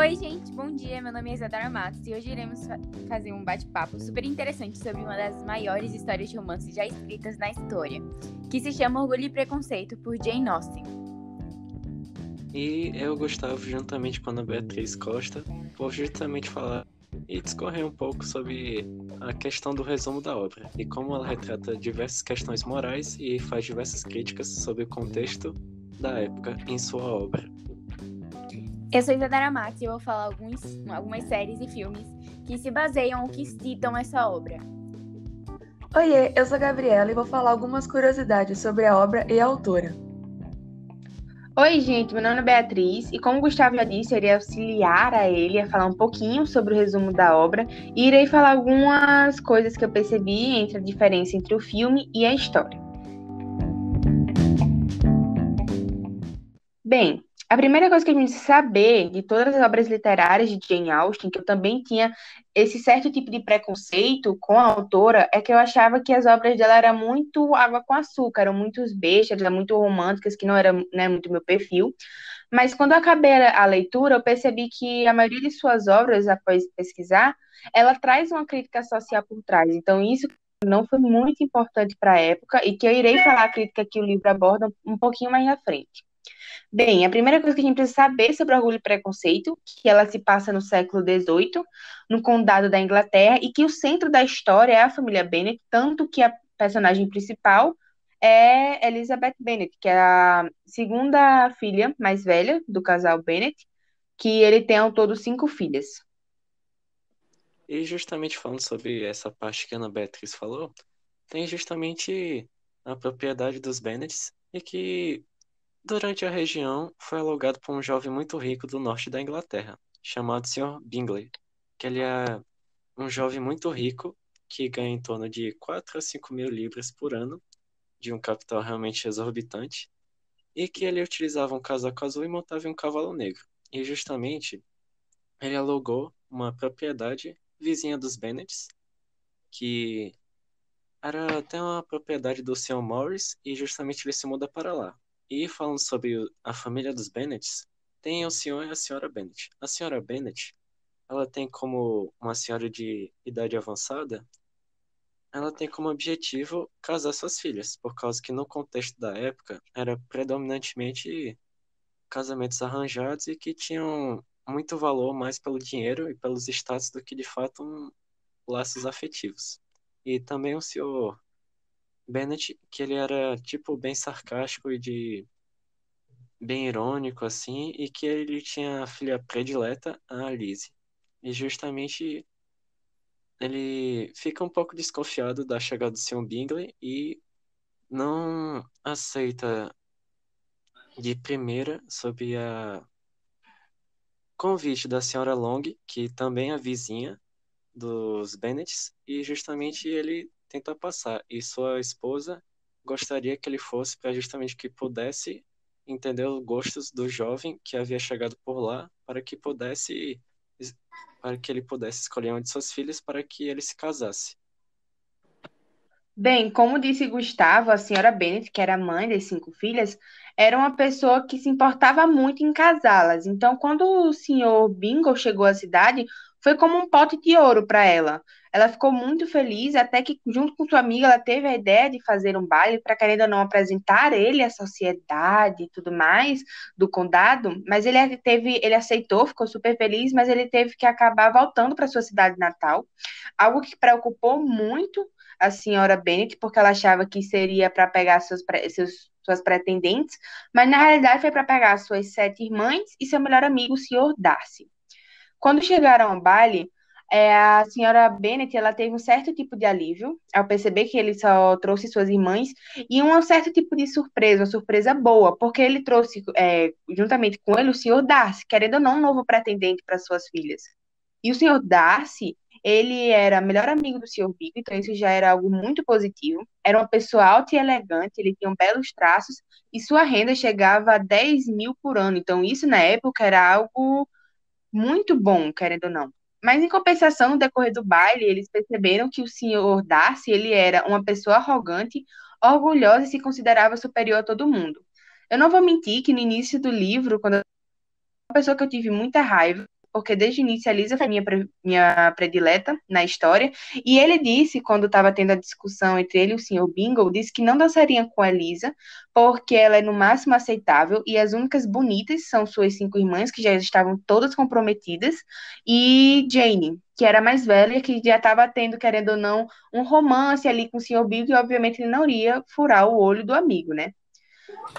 Oi, gente, bom dia. Meu nome é Isadora Matos e hoje iremos fa fazer um bate-papo super interessante sobre uma das maiores histórias de romance já escritas na história, que se chama Orgulho e Preconceito, por Jane Austen. E eu, Gustavo, juntamente com a Beatriz Costa, vou justamente falar e discorrer um pouco sobre a questão do resumo da obra e como ela retrata diversas questões morais e faz diversas críticas sobre o contexto da época em sua obra. Eu sou Isadora Max e eu vou falar alguns, algumas séries e filmes que se baseiam ou que citam essa obra. Oiê, eu sou a Gabriela e vou falar algumas curiosidades sobre a obra e a autora. Oi, gente, meu nome é Beatriz e como o Gustavo já disse, eu irei auxiliar a ele a falar um pouquinho sobre o resumo da obra e irei falar algumas coisas que eu percebi entre a diferença entre o filme e a história. Bem, a primeira coisa que a gente saber de todas as obras literárias de Jane Austen, que eu também tinha esse certo tipo de preconceito com a autora, é que eu achava que as obras dela eram muito água com açúcar, eram muito bestas, eram muito românticas, que não era né, muito meu perfil. Mas quando eu acabei a leitura, eu percebi que a maioria de suas obras, após pesquisar, ela traz uma crítica social por trás. Então, isso não foi muito importante para a época e que eu irei falar a crítica que o livro aborda um pouquinho mais na frente. Bem, a primeira coisa que a gente precisa saber sobre Orgulho e Preconceito, que ela se passa no século XVIII, no condado da Inglaterra, e que o centro da história é a família Bennet, tanto que a personagem principal é Elizabeth Bennet, que é a segunda filha mais velha do casal Bennet, que ele tem ao todo cinco filhas. E justamente falando sobre essa parte que a Ana Beatriz falou, tem justamente a propriedade dos Bennets e que Durante a região, foi alugado por um jovem muito rico do norte da Inglaterra, chamado Sr. Bingley, que ele é um jovem muito rico que ganha em torno de 4 a 5 mil libras por ano, de um capital realmente exorbitante, e que ele utilizava um casaco azul e montava um cavalo negro. E justamente ele alugou uma propriedade vizinha dos Bennets, que era até uma propriedade do Sr. Morris, e justamente ele se muda para lá. E falando sobre a família dos Bennets, tem o senhor e a senhora Bennet. A senhora Bennet, ela tem como uma senhora de idade avançada, ela tem como objetivo casar suas filhas, por causa que no contexto da época era predominantemente casamentos arranjados e que tinham muito valor mais pelo dinheiro e pelos status do que de fato um, laços afetivos. E também o senhor Bennett, que ele era, tipo, bem sarcástico e de... bem irônico, assim, e que ele tinha a filha predileta, a Alice. E justamente ele fica um pouco desconfiado da chegada do Sr. Bingley e não aceita de primeira sob a convite da senhora Long, que também é vizinha dos Bennets, e justamente ele tenta passar. E sua esposa gostaria que ele fosse para justamente que pudesse entender os gostos do jovem que havia chegado por lá, para que pudesse para que ele pudesse escolher uma de suas filhas para que ele se casasse. Bem, como disse Gustavo, a senhora Bennet, que era mãe das cinco filhas, era uma pessoa que se importava muito em casá-las. Então, quando o senhor Bingle chegou à cidade, foi como um pote de ouro para ela. Ela ficou muito feliz, até que, junto com sua amiga, ela teve a ideia de fazer um baile para, querendo não, apresentar ele à sociedade e tudo mais do condado. Mas ele teve, ele aceitou, ficou super feliz, mas ele teve que acabar voltando para sua cidade natal. Algo que preocupou muito a senhora Bennet, porque ela achava que seria para pegar seus, seus, suas pretendentes, mas na realidade foi para pegar suas sete irmãs e seu melhor amigo, o senhor Darcy. Quando chegaram ao baile, é, a senhora Bennet ela teve um certo tipo de alívio ao perceber que ele só trouxe suas irmãs e um certo tipo de surpresa, uma surpresa boa, porque ele trouxe é, juntamente com ele o senhor Darcy, querendo ou não um novo pretendente para suas filhas. E o senhor Darcy, ele era melhor amigo do senhor Bico, então isso já era algo muito positivo. Era uma pessoa alta e elegante, ele tinha belos traços e sua renda chegava a 10 mil por ano. Então isso na época era algo muito bom, querendo ou não. Mas em compensação, no decorrer do baile, eles perceberam que o senhor Darcy, ele era uma pessoa arrogante, orgulhosa e se considerava superior a todo mundo. Eu não vou mentir que no início do livro, quando eu... uma pessoa que eu tive muita raiva, porque desde o início a Lisa foi minha, minha predileta na história, e ele disse, quando estava tendo a discussão entre ele e o Sr. Bingle, disse que não dançaria com a Lisa, porque ela é no máximo aceitável, e as únicas bonitas são suas cinco irmãs, que já estavam todas comprometidas, e Jane, que era mais velha, que já estava tendo, querendo ou não, um romance ali com o Sr. Bingle, e obviamente ele não iria furar o olho do amigo, né?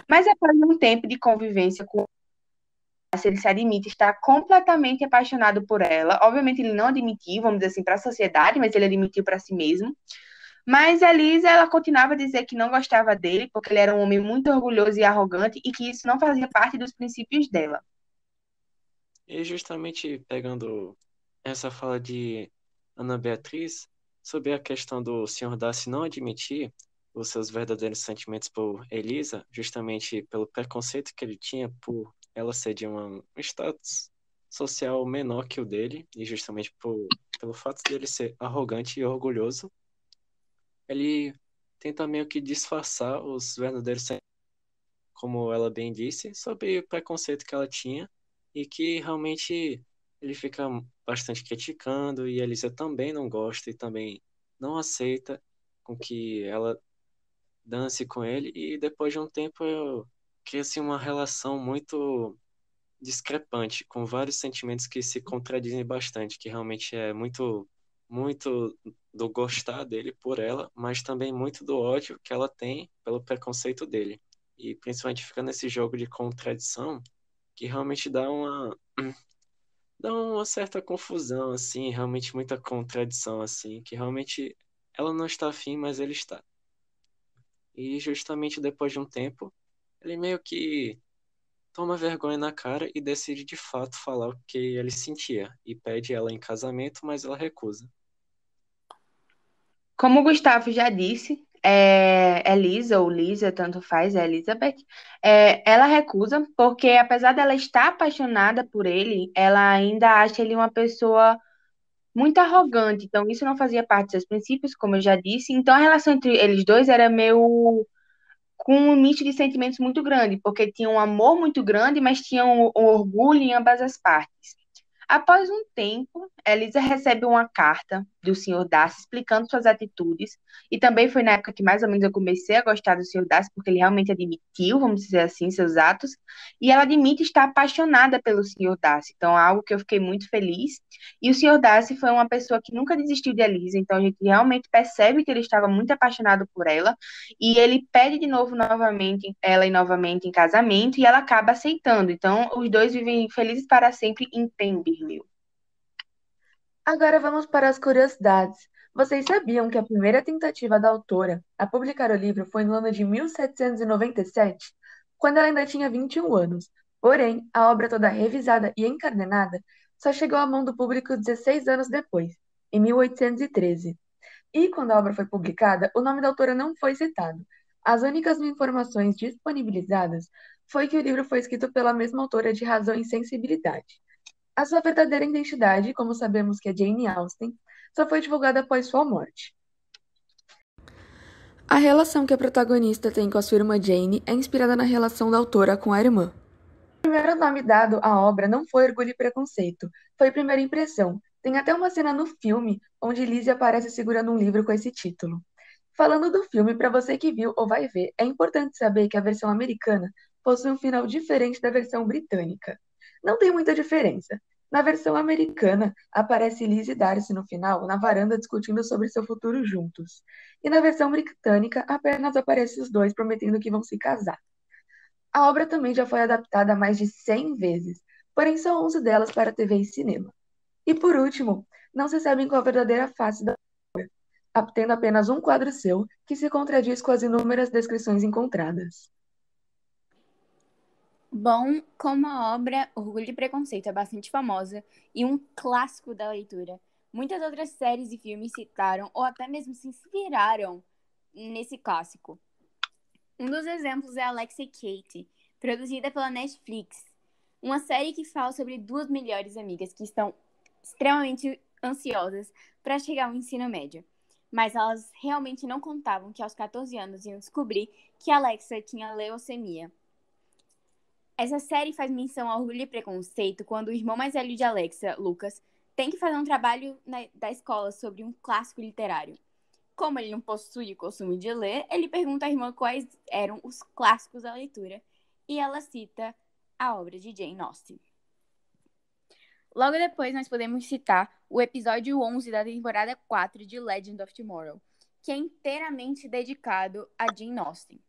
Mas após um tempo de convivência com ele se admite estar completamente apaixonado por ela. Obviamente, ele não admitiu, vamos dizer assim, para a sociedade, mas ele admitiu para si mesmo. Mas a Lisa, ela continuava a dizer que não gostava dele, porque ele era um homem muito orgulhoso e arrogante e que isso não fazia parte dos princípios dela. E justamente pegando essa fala de Ana Beatriz sobre a questão do Sr. Darcy não admitir os seus verdadeiros sentimentos por Elisa, justamente pelo preconceito que ele tinha por ela ser de um status social menor que o dele, e justamente por, pelo fato dele ser arrogante e orgulhoso, ele tenta meio que disfarçar os verdadeiros como ela bem disse, sobre o preconceito que ela tinha e que realmente ele fica bastante criticando e a Elisa também não gosta e também não aceita com que ela dance com ele e depois de um tempo cria-se uma relação muito discrepante, com vários sentimentos que se contradizem bastante, que realmente é muito muito do gostar dele por ela, mas também muito do ódio que ela tem pelo preconceito dele. E principalmente fica nesse jogo de contradição que realmente dá uma dá uma certa confusão assim, realmente muita contradição assim, que realmente ela não está afim, mas ele está. E justamente depois de um tempo, ele meio que toma vergonha na cara e decide de fato falar o que ele sentia e pede ela em casamento, mas ela recusa. Como o Gustavo já disse, é, Elisa ou Lisa, tanto faz, é Elizabeth, é, ela recusa porque apesar dela estar apaixonada por ele, ela ainda acha ele uma pessoa muito arrogante. Então isso não fazia parte dos seus princípios, como eu já disse. Então a relação entre eles dois era meio com um misto de sentimentos muito grande, porque tinha um amor muito grande, mas tinha um, um orgulho em ambas as partes. Após um tempo, Elisa recebe uma carta do Sr. Darcy explicando suas atitudes, e também foi na época que mais ou menos eu comecei a gostar do Sr. Darcy, porque ele realmente admitiu, vamos dizer assim, seus atos, e ela admite estar apaixonada pelo Sr. Darcy, então é algo que eu fiquei muito feliz. E o Sr. Darcy foi uma pessoa que nunca desistiu de Elisa, então a gente realmente percebe que ele estava muito apaixonado por ela, e ele pede de novo novamente ela e novamente em casamento, e ela acaba aceitando. Então os dois vivem felizes para sempre em Pemberley. Agora vamos para as curiosidades. Vocês sabiam que a primeira tentativa da autora a publicar o livro foi no ano de 1797, quando ela ainda tinha 21 anos. Porém, a obra toda revisada e encadenada só chegou à mão do público 16 anos depois, em 1813. E quando a obra foi publicada, o nome da autora não foi citado. As únicas informações disponibilizadas foi que o livro foi escrito pela mesma autora de Razão e Sensibilidade. A sua verdadeira identidade, como sabemos que é Jane Austen, só foi divulgada após sua morte. A relação que a protagonista tem com a sua irmã Jane é inspirada na relação da autora com a irmã. O primeiro nome dado à obra não foi Orgulho e Preconceito, foi Primeira Impressão. Tem até uma cena no filme onde Lizzie aparece segurando um livro com esse título. Falando do filme, para você que viu ou vai ver, é importante saber que a versão americana possui um final diferente da versão britânica. Não tem muita diferença, na versão americana, aparece Liz e Darcy no final, na varanda, discutindo sobre seu futuro juntos. E na versão britânica, apenas aparecem os dois prometendo que vão se casar. A obra também já foi adaptada mais de 100 vezes, porém são 11 delas para TV e cinema. E por último, não se sabe qual a verdadeira face da obra, tendo apenas um quadro seu que se contradiz com as inúmeras descrições encontradas. Bom, como a obra Orgulho e Preconceito é bastante famosa e um clássico da leitura, muitas outras séries e filmes citaram ou até mesmo se inspiraram nesse clássico. Um dos exemplos é Alexia Kate, produzida pela Netflix, uma série que fala sobre duas melhores amigas que estão extremamente ansiosas para chegar ao ensino médio. Mas elas realmente não contavam que aos 14 anos iam descobrir que Alexia tinha leucemia Essa série faz menção ao orgulho e preconceito quando o irmão mais velho de Alexa, Lucas, tem que fazer um trabalho na, da escola sobre um clássico literário. Como ele não possui o costume de ler, ele pergunta à irmã quais eram os clássicos da leitura e ela cita a obra de Jane Austen. Logo depois, nós podemos citar o episódio 11 da temporada 4 de Legend of Tomorrow, que é inteiramente dedicado a Jane Austen,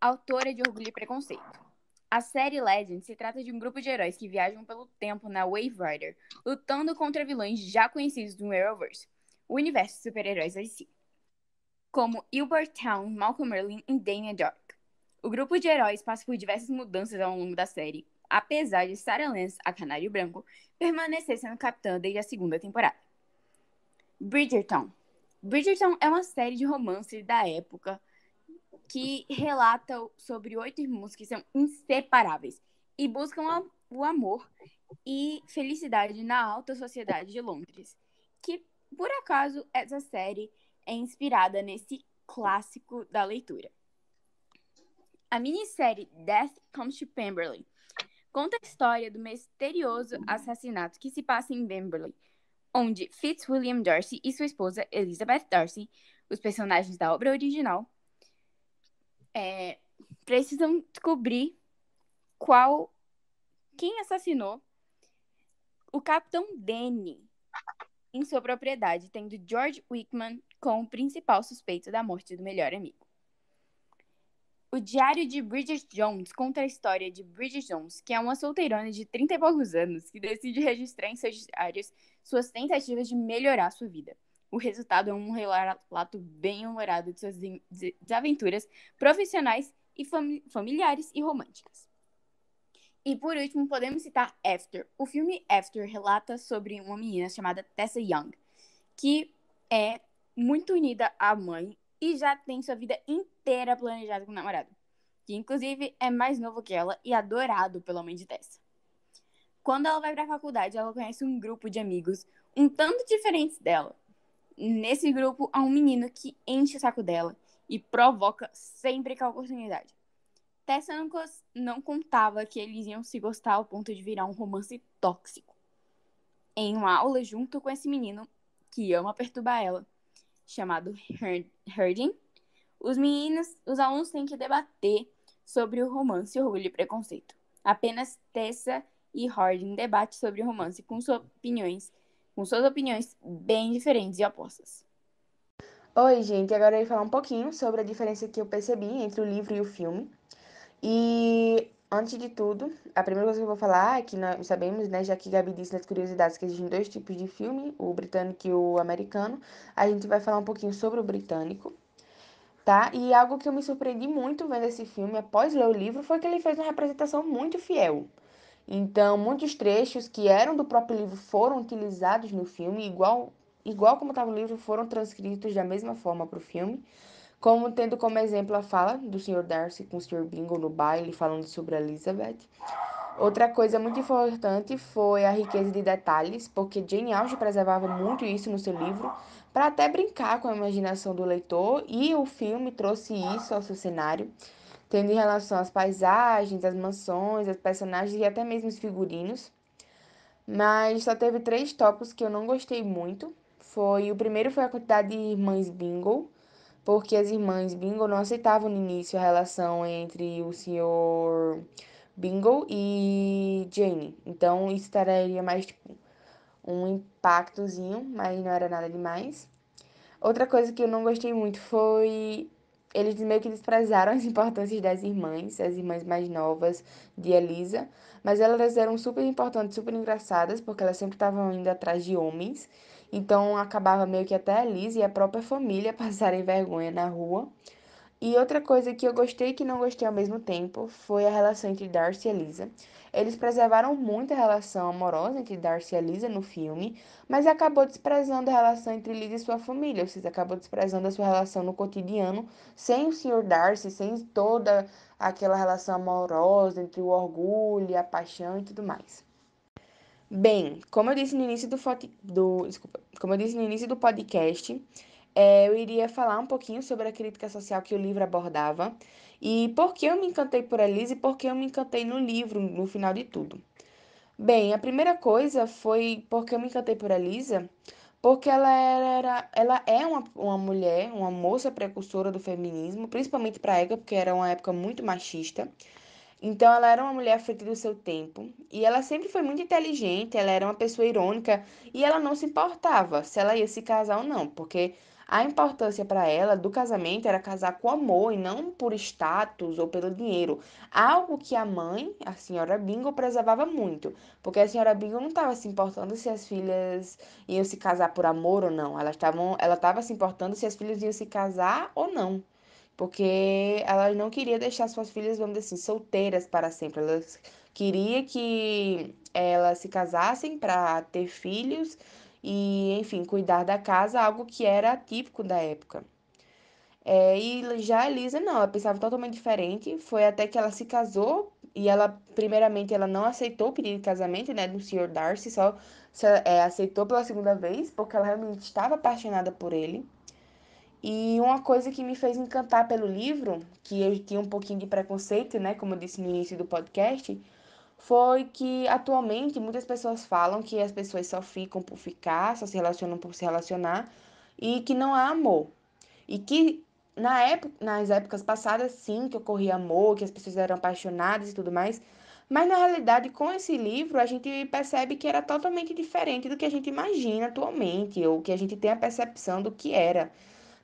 autora de Orgulho e Preconceito. A série Legend se trata de um grupo de heróis que viajam pelo tempo na Wave Rider, lutando contra vilões já conhecidos do Arrowverse, o universo de super-heróis da DC, como Ilbert Town, Malcolm Merlin e Damien Dark. O grupo de heróis passa por diversas mudanças ao longo da série, apesar de Sarah Lance, a Canário Branco, permanecer sendo capitã desde a segunda temporada. Bridgerton. Bridgerton é uma série de romance da época que relata sobre oito irmãos que são inseparáveis e buscam o amor e felicidade na alta sociedade de Londres. Que, por acaso, essa série é inspirada nesse clássico da leitura. A minissérie Death Comes to Pemberley conta a história do misterioso assassinato que se passa em Pemberley, onde Fitzwilliam Darcy e sua esposa Elizabeth Darcy, os personagens da obra original, é, precisam descobrir qual quem assassinou o capitão Danny em sua propriedade, tendo George Wickman como principal suspeito da morte do melhor amigo. O Diário de Bridget Jones conta a história de Bridget Jones, que é uma solteirona de 30 e poucos anos que decide registrar em seus diários suas tentativas de melhorar sua vida. O resultado é um relato bem humorado de suas desaventuras profissionais e fami familiares e românticas. E por último, podemos citar After. O filme After relata sobre uma menina chamada Tessa Young, que é muito unida à mãe e já tem sua vida inteira planejada com o namorado, que inclusive é mais novo que ela e adorado pela mãe de Tessa. Quando ela vai para a faculdade, ela conhece um grupo de amigos um tanto diferentes dela, Nesse grupo há um menino que enche o saco dela e provoca sempre que a oportunidade. Tessa não, não contava que eles iam se gostar ao ponto de virar um romance tóxico. Em uma aula junto com esse menino, que ama perturbar ela, chamado Herding, os meninos, os alunos têm que debater sobre o romance, orgulho e preconceito. Apenas Tessa e Harding debatem sobre o romance com suas opiniões com suas opiniões bem diferentes e opostas. Oi, gente, agora eu ia falar um pouquinho sobre a diferença que eu percebi entre o livro e o filme. E antes de tudo, a primeira coisa que eu vou falar é que nós sabemos, né, já que Gabi disse nas curiosidades que existem dois tipos de filme, o britânico e o americano, a gente vai falar um pouquinho sobre o britânico, tá? E algo que eu me surpreendi muito vendo esse filme após ler o livro foi que ele fez uma representação muito fiel. Então, muitos trechos que eram do próprio livro foram utilizados no filme, igual, igual como estava no livro, foram transcritos da mesma forma para o filme, como tendo como exemplo a fala do Sr. Darcy com o Sr. Bingo no baile, falando sobre Elizabeth. Outra coisa muito importante foi a riqueza de detalhes, porque Jane Austen preservava muito isso no seu livro, para até brincar com a imaginação do leitor, e o filme trouxe isso ao seu cenário tendo em relação às paisagens, às mansões, aos personagens e até mesmo os figurinos. Mas só teve três tópicos que eu não gostei muito. Foi o primeiro foi a quantidade de irmãs Bingle, porque as irmãs Bingle não aceitavam no início a relação entre o senhor Bingle e Jane. Então isso traria mais tipo um impactozinho, mas não era nada demais. Outra coisa que eu não gostei muito foi eles meio que desprezaram as importâncias das irmãs, as irmãs mais novas de Elisa, mas elas eram super importantes, super engraçadas, porque elas sempre estavam indo atrás de homens. Então acabava meio que até Elisa e a própria família passarem vergonha na rua. E outra coisa que eu gostei e que não gostei ao mesmo tempo foi a relação entre Darcy e Elisa. Eles preservaram muito a relação amorosa entre Darcy e Elisa no filme, mas acabou desprezando a relação entre Lisa e sua família. Ou seja, acabou desprezando a sua relação no cotidiano, sem o Sr. Darcy, sem toda aquela relação amorosa entre o orgulho, a paixão e tudo mais. Bem, como eu disse no início do, do desculpa, como eu disse no início do podcast, é, eu iria falar um pouquinho sobre a crítica social que o livro abordava. E por que eu me encantei por Elisa e por que eu me encantei no livro, no final de tudo? Bem, a primeira coisa foi porque eu me encantei por Elisa, porque ela era, ela é uma, uma mulher, uma moça precursora do feminismo, principalmente para a época, porque era uma época muito machista. Então ela era uma mulher à frente do seu tempo e ela sempre foi muito inteligente, ela era uma pessoa irônica e ela não se importava se ela ia se casar ou não, porque a importância para ela do casamento era casar com amor e não por status ou pelo dinheiro. Algo que a mãe, a senhora Bingo, preservava muito, porque a senhora Bingo não estava se importando se as filhas iam se casar por amor ou não. Ela estava ela estava se importando se as filhas iam se casar ou não porque ela não queria deixar suas filhas, vamos dizer assim, solteiras para sempre. Ela queria que elas se casassem para ter filhos e, enfim, cuidar da casa, algo que era típico da época. É, e já a Elisa não, ela pensava totalmente diferente. Foi até que ela se casou e ela, primeiramente, ela não aceitou o pedido de casamento, né, do Sr. Darcy, só é, aceitou pela segunda vez porque ela realmente estava apaixonada por ele. E uma coisa que me fez encantar pelo livro, que eu tinha um pouquinho de preconceito, né, como eu disse no início do podcast, foi que atualmente muitas pessoas falam que as pessoas só ficam por ficar, só se relacionam por se relacionar e que não há amor. E que na época, nas épocas passadas, sim, que ocorria amor, que as pessoas eram apaixonadas e tudo mais. Mas na realidade, com esse livro, a gente percebe que era totalmente diferente do que a gente imagina atualmente, ou que a gente tem a percepção do que era.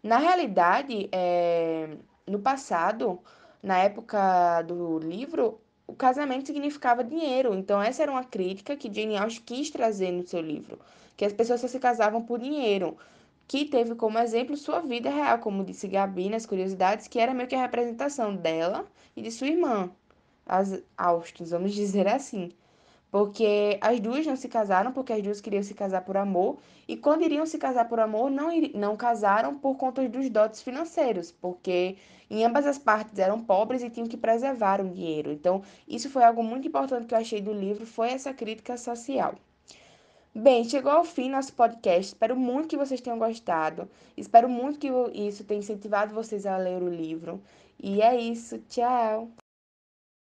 Na realidade, é, no passado, na época do livro, o casamento significava dinheiro. Então, essa era uma crítica que Jane Austen quis trazer no seu livro, que as pessoas só se casavam por dinheiro, que teve como exemplo sua vida real, como disse Gabi nas curiosidades, que era meio que a representação dela e de sua irmã, as Austens, vamos dizer assim. Porque as duas não se casaram porque as duas queriam se casar por amor, e quando iriam se casar por amor, não, não casaram por conta dos dotes financeiros, porque em ambas as partes eram pobres e tinham que preservar o dinheiro. Então, isso foi algo muito importante que eu achei do livro, foi essa crítica social. Bem, chegou ao fim nosso podcast. Espero muito que vocês tenham gostado. Espero muito que isso tenha incentivado vocês a ler o livro. E é isso. Tchau!